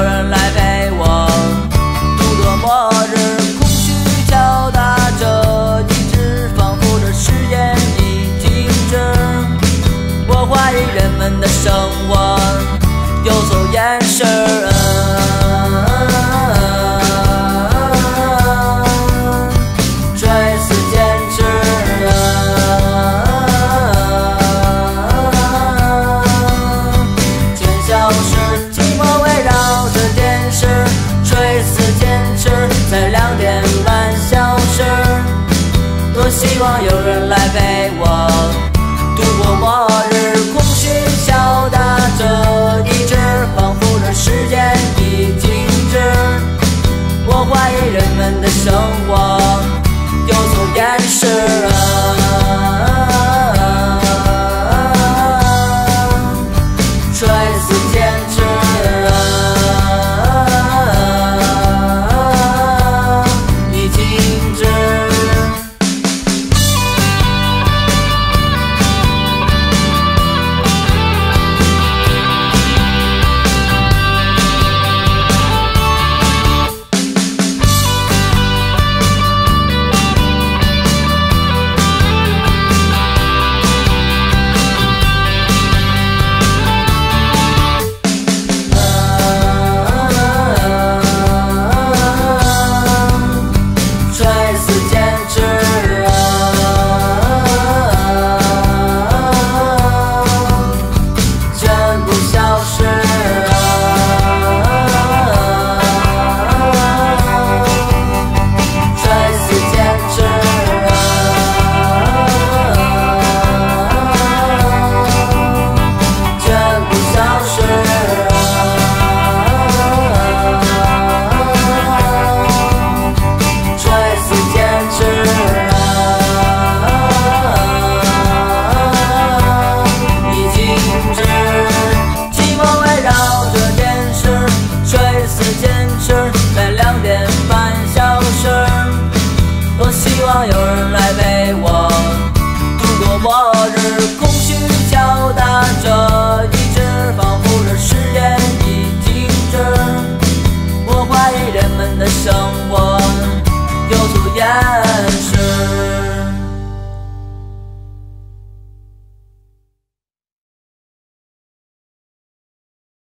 有人来陪我度过末日。空虚敲打着意志，仿佛这时间已停止。我怀疑人们的生活有所掩饰。希望有人来陪我度过末日，空虚敲打着意志，仿佛这时间已静止。我怀疑人们的生活希望有人来陪我度过末日，空虚敲打着意志，仿佛这誓言已停止。我怀疑人们的生活有所掩饰。